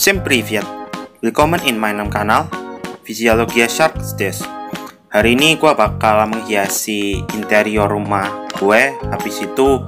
Всем привет! Willkommen in my kanal Fisiologia Sharks Desk Hari ini gue bakal menghiasi interior rumah gue Habis itu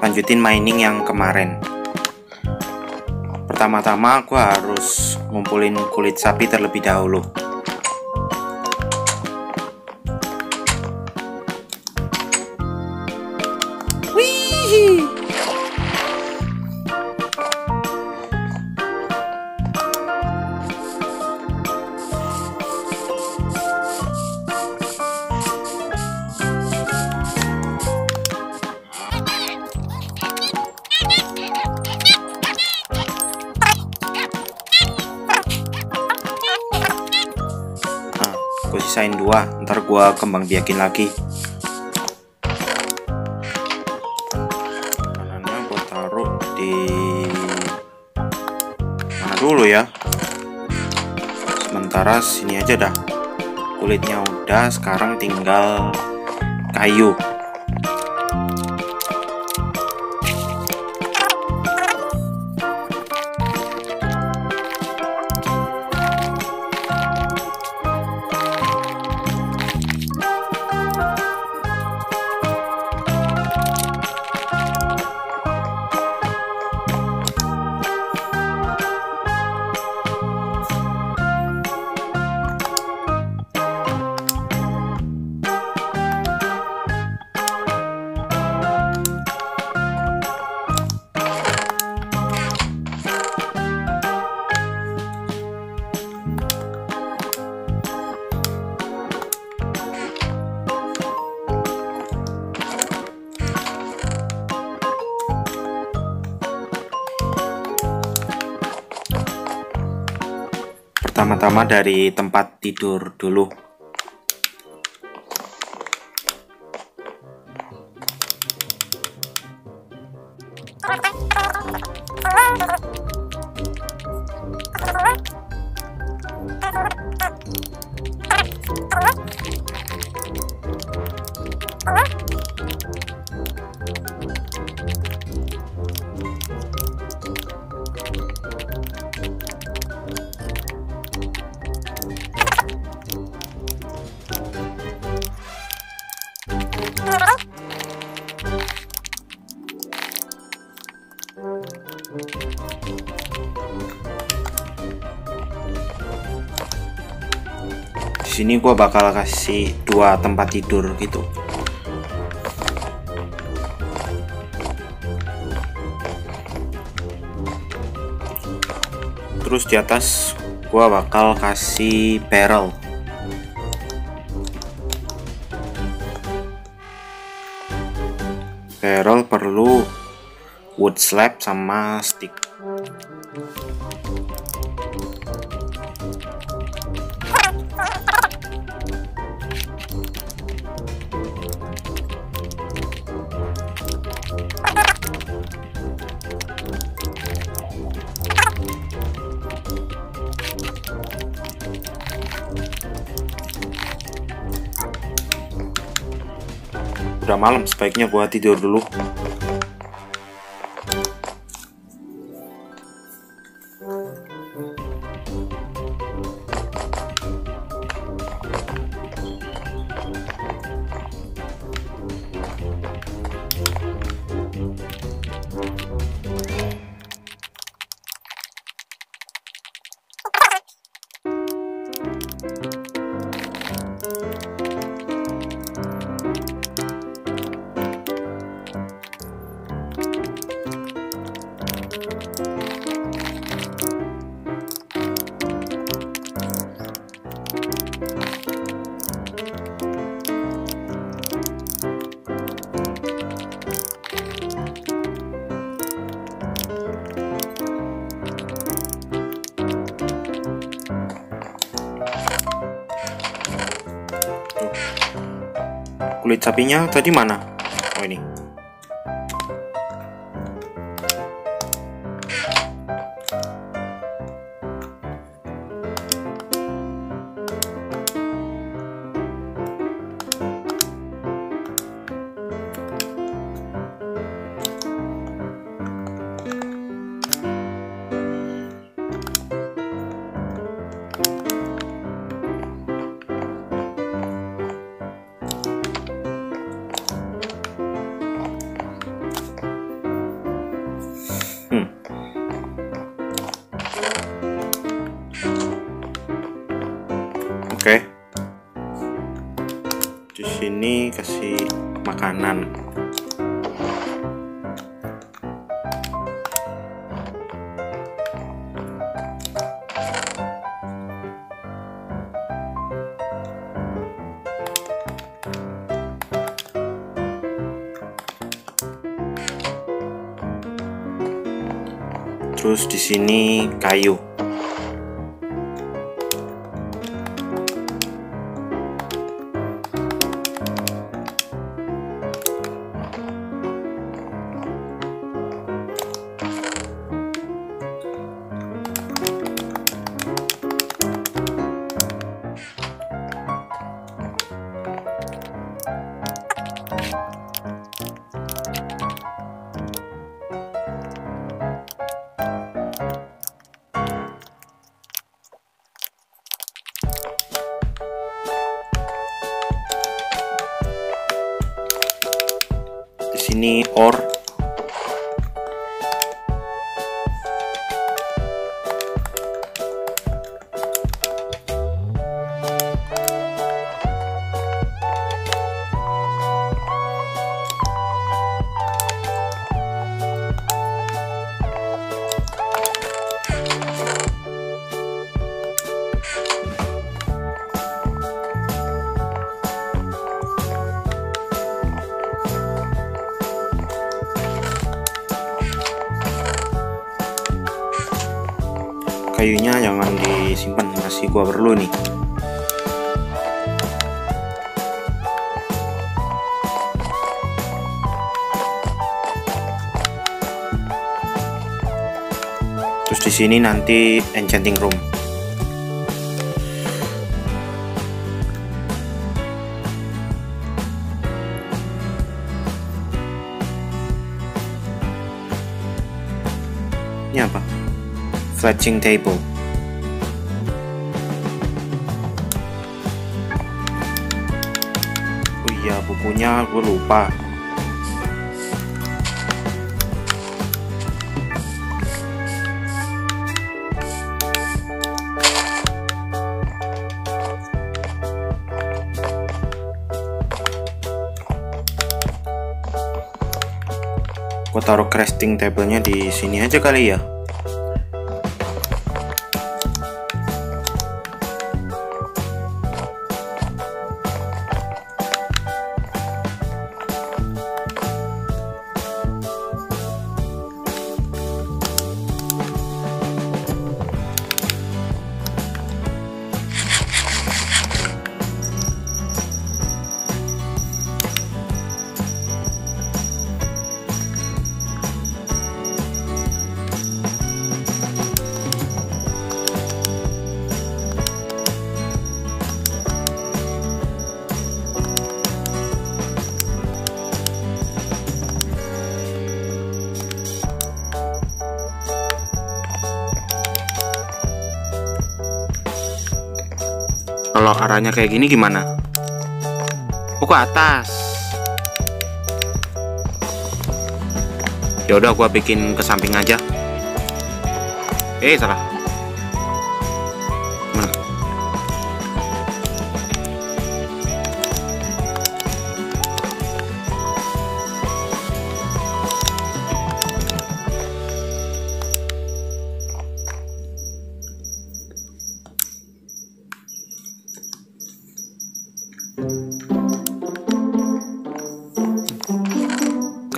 lanjutin mining yang kemarin Pertama-tama gue harus ngumpulin kulit sapi terlebih dahulu gue Gue kembang biakin lagi. Banannya gue taruh di mana dulu ya? Sementara sini aja dah. Kulitnya udah sekarang tinggal kayu Pertama-tama dari tempat tidur dulu. Sini gue bakal kasih dua tempat tidur gitu. Terus di atas gue bakal kasih barrel. Barrel perlu wood slab sama stick. Udah malam, sebaiknya gua tidur dulu. Kulit sapinya tadi mana? Makanan. Terus di sini kayu or jangan disimpan masih gua perlu nih. Terus di sini nanti enchanting room. Ini apa? Fletching table. Bukunya gue lupa. Gue taruh crafting table-nya di sini aja kali ya. Arahnya kayak gini gimana? Oh ke atas. Ya udah gua bikin ke samping aja. Eh salah.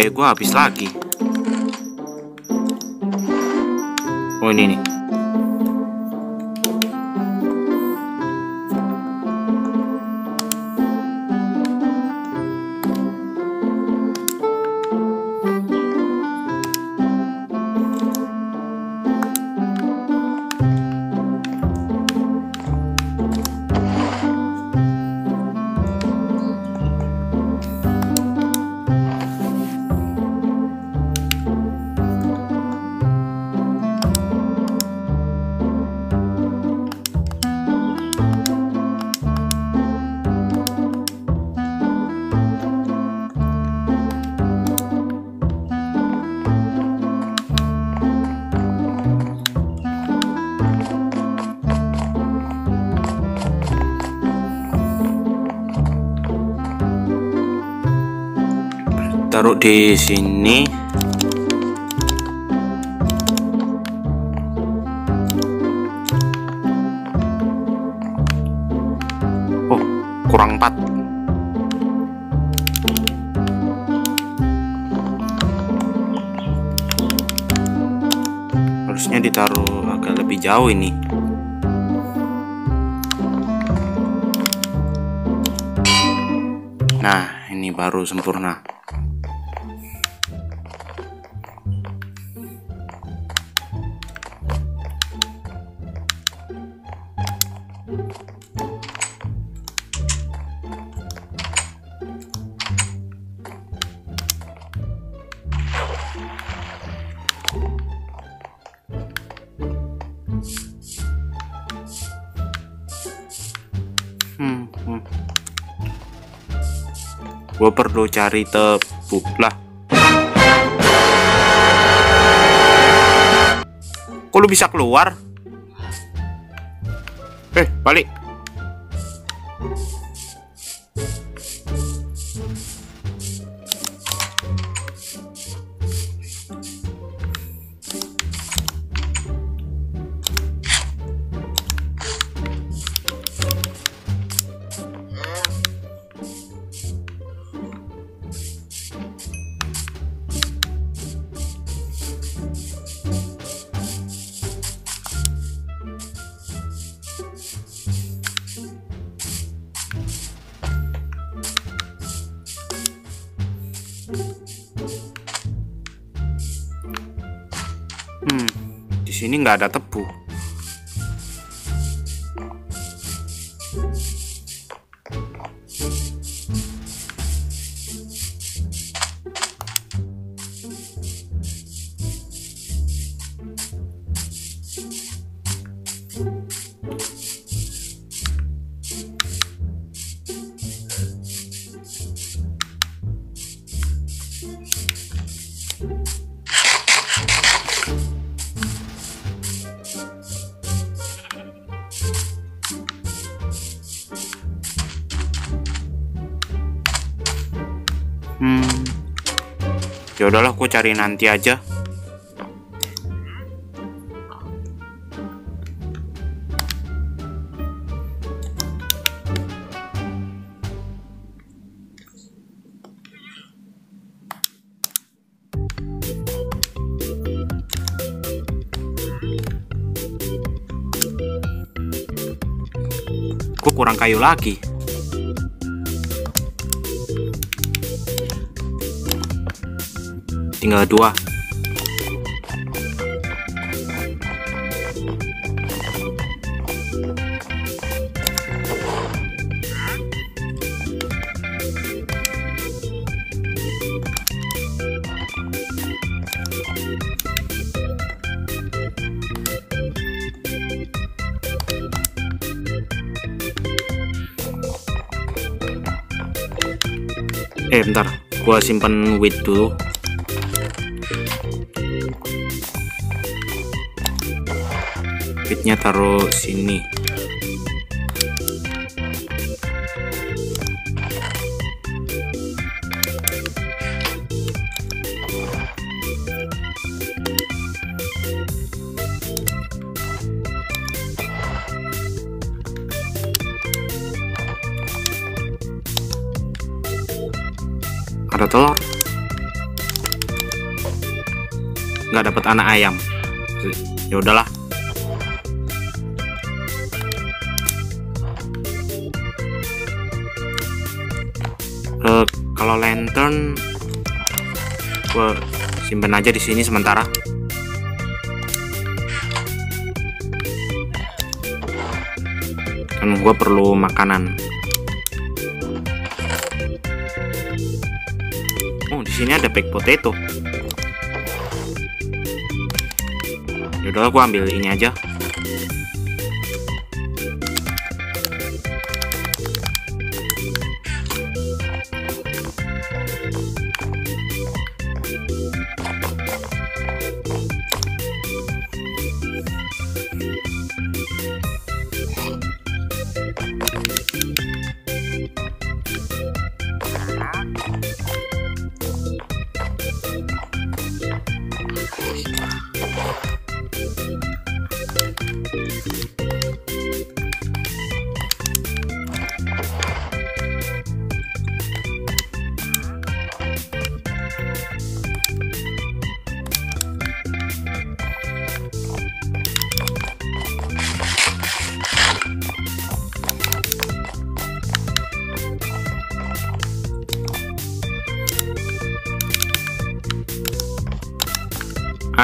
kayak gue habis lagi. Oh ini nih. Taruh di sini. Oh kurang 4 harusnya ditaruh agak lebih jauh ini. Nah ini baru sempurna gue perlu cari tebu lah. Kok lu bisa keluar? Eh balik Hmm, di sini nggak ada tebu. Aku cari nanti aja. Kok kurang kayu lagi? Tinggal dua. Eh bentar. Gua simpen wheat dulu wheatnya taruh sini. Ada telur. Nggak dapat anak ayam. Ya udahlah uh, kalau lantern gue simpen aja di sini sementara. Kan gue perlu makanan. Oh di sini ada baked potato. Yaudah gue ambil ini aja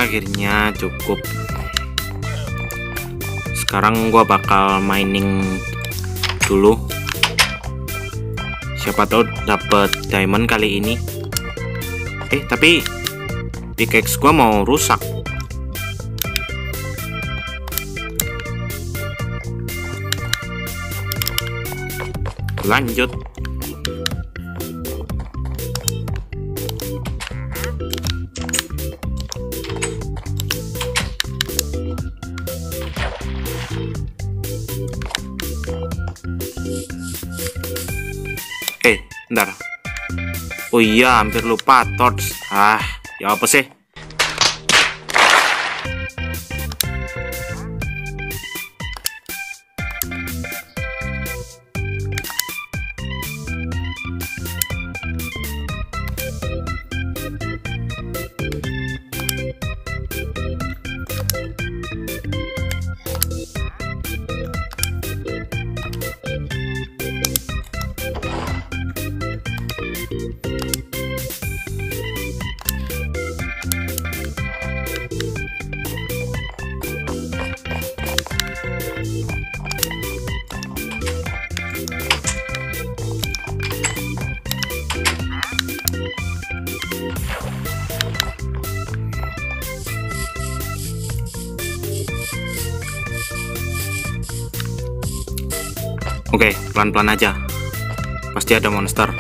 akhirnya cukup. Sekarang gua bakal mining dulu. Siapa tahu dapat diamond kali ini. Eh tapi pickaxe gua mau rusak. Lanjut oh iya hampir lupa torch ah ya apa sih pelan-pelan aja. Pasti ada monster.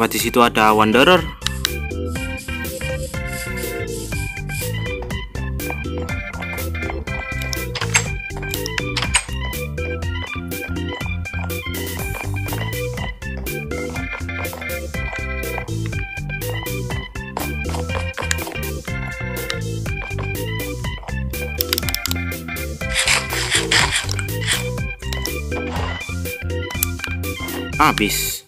apa di situ ada Wanderer habis.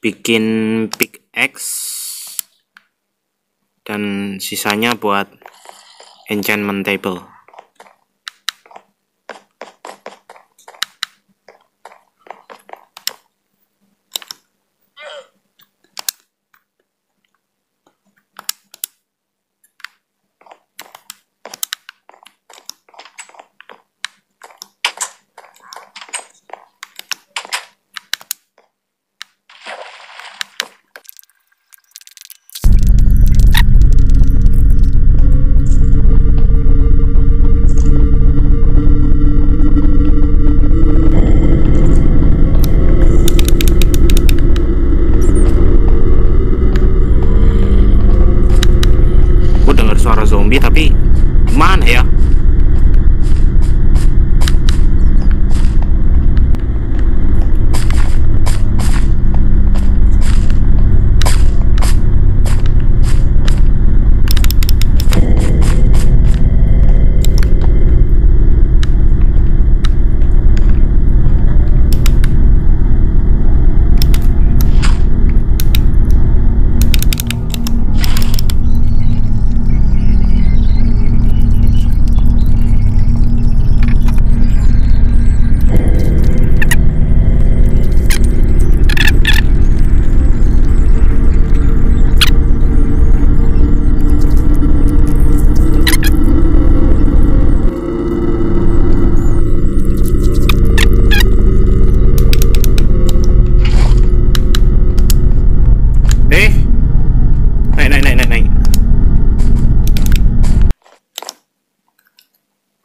Bikin pickaxe dan sisanya buat enchantment table zombie tapi mana ya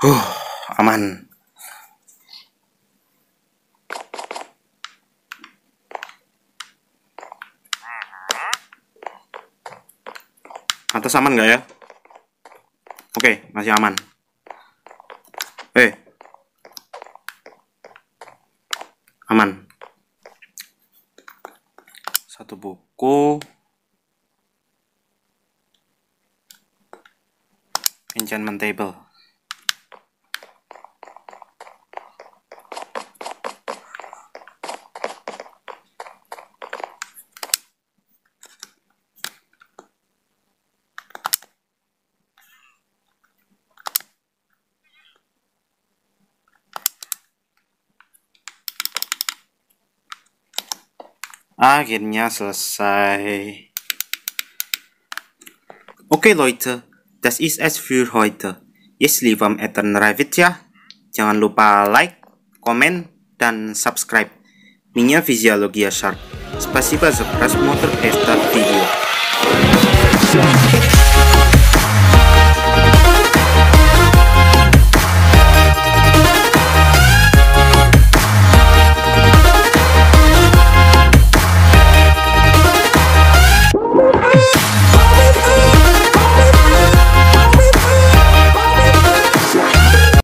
Huh, aman. Atas aman nggak ya? Oke, masih aman. Eh. Aman. Satu buku. Enchantment table. Akhirnya selesai. Oke okay, Leute, das ist es für heute. Jetzt lieber am Etern ya. Jangan lupa like, komen, dan subscribe. Меня физиология Shark. Спасибо за просмотр этого видео.